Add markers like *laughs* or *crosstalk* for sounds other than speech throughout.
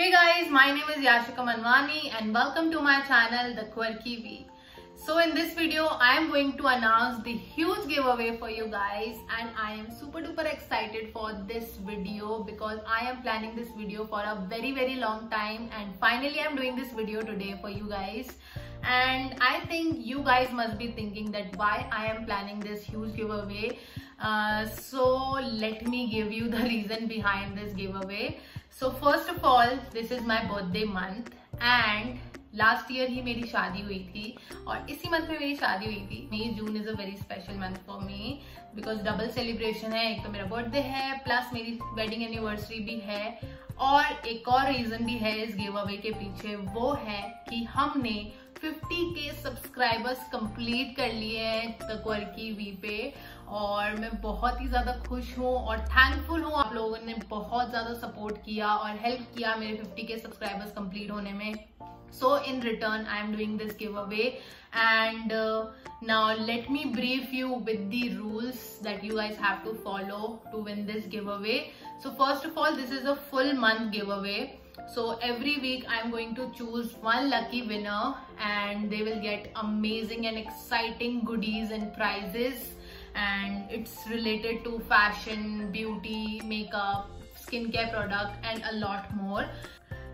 Hey guys, my name is Yashika Manwani and welcome to my channel The Quirky V. So in this video, I am going to announce the huge giveaway for you guys and I am super duper excited for this video because I am planning this video for a very very long time and finally I'm doing this video today for you guys and I think you guys must be thinking that why I am planning this huge giveaway. Uh, so let me give you the *laughs* reason behind this giveaway. So first of all this is my birthday month and last year ही मेरी शादी हुई थी और इसी month में मेरी शादी हुई थी। May June is a very special month for me because double celebration है। एक तो मेरा बर्थडे है प्लस मेरी वेडिंग एनिवर्सरी भी है और एक और रीजन भी है इस गिव अवे के पीछे, वो है कि हमने 50 के सब्सक्राइबर्स कंप्लीट कर लिए हैं तकवर की वी पे। और मैं बहुत ही ज़्यादा खुश हूँ और थैंकफुल हूँ आप लोगों ने बहुत ज़्यादा सपोर्ट किया और हेल्प किया मेरे 50 के सब्सक्राइबर्स कंप्लीट होने में। So in return I am doing this giveaway and now let me brief you with the rules that you guys have to follow to win this giveaway so first of all this is a full month giveaway so every week i'm going to choose one lucky winner and they will get amazing and exciting goodies and prizes and it's related to fashion beauty makeup skincare product and a lot more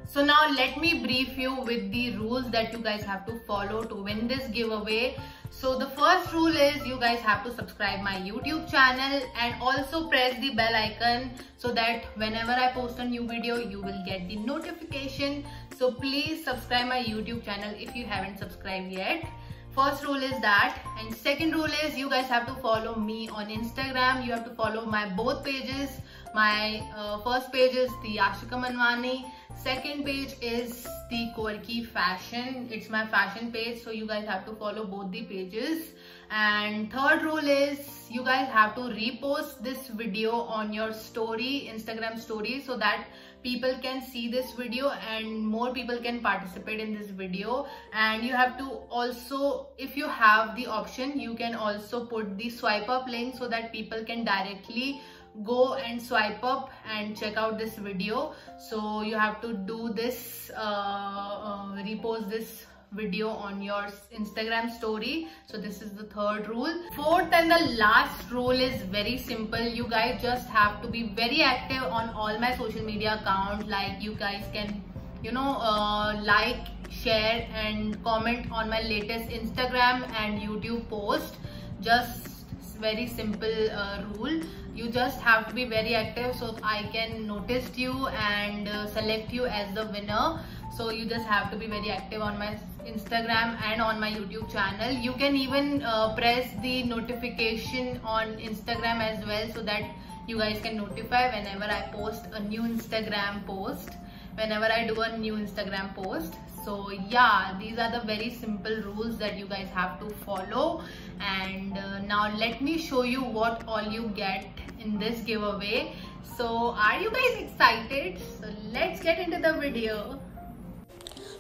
so now let me brief you with the rules that you guys have to follow to win this giveaway. So the first rule is you guys have to subscribe my YouTube channel and also press the bell icon so that whenever I post a new video, you will get the notification. So please subscribe my YouTube channel if you haven't subscribed yet. First rule is that and second rule is you guys have to follow me on Instagram. You have to follow my both pages. My uh, first page is the Yashika Manwani second page is the quirky fashion. It's my fashion page so you guys have to follow both the pages. And third rule is you guys have to repost this video on your story instagram story so that people can see this video and more people can participate in this video. And you have to also if you have the option you can also put the swipe up link so that people can directly go and swipe up and check out this video. So you have to do this uh, uh, repost this video on your instagram story. So this is the third rule. Fourth and the last rule is very simple. You guys just have to be very active on all my social media accounts. Like you guys can you know uh, like share and comment on my latest instagram and youtube post. Just very simple uh, rule. You just have to be very active so I can notice you and uh, select you as the winner. So you just have to be very active on my Instagram and on my YouTube channel. You can even uh, press the notification on Instagram as well so that you guys can notify whenever I post a new Instagram post whenever I do a new Instagram post. So yeah these are the very simple rules that you guys have to follow. And uh, now let me show you what all you get in this giveaway. So are you guys excited? So let's get into the video.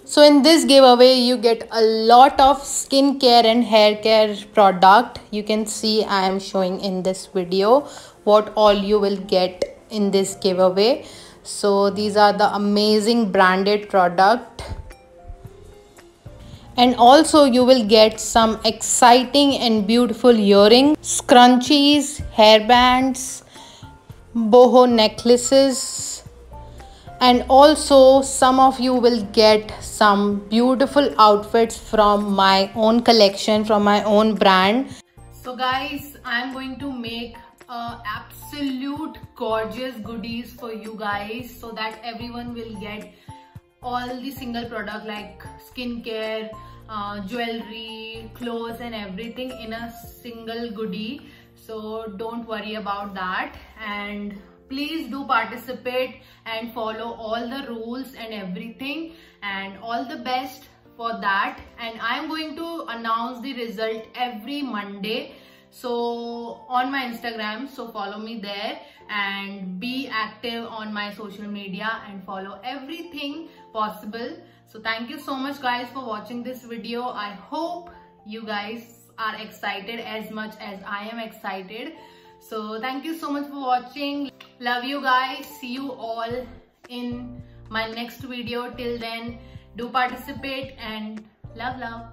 So in this giveaway you get a lot of skincare and hair care product. You can see i am showing in this video what all you will get in this giveaway so these are the amazing branded product. And also you will get some exciting and beautiful earrings scrunchies hairbands boho necklaces. And also some of you will get some beautiful outfits from my own collection from my own brand. So guys i'm going to make uh, absolute gorgeous goodies for you guys so that everyone will get all the single product like skincare, uh, jewelry, clothes and everything in a single goodie. So don't worry about that. And please do participate and follow all the rules and everything and all the best for that. And I'm going to announce the result every Monday so on my instagram so follow me there and be active on my social media and follow everything possible. So thank you so much guys for watching this video. I hope you guys are excited as much as i am excited. So thank you so much for watching. Love you guys. See you all in my next video. Till then do participate and love love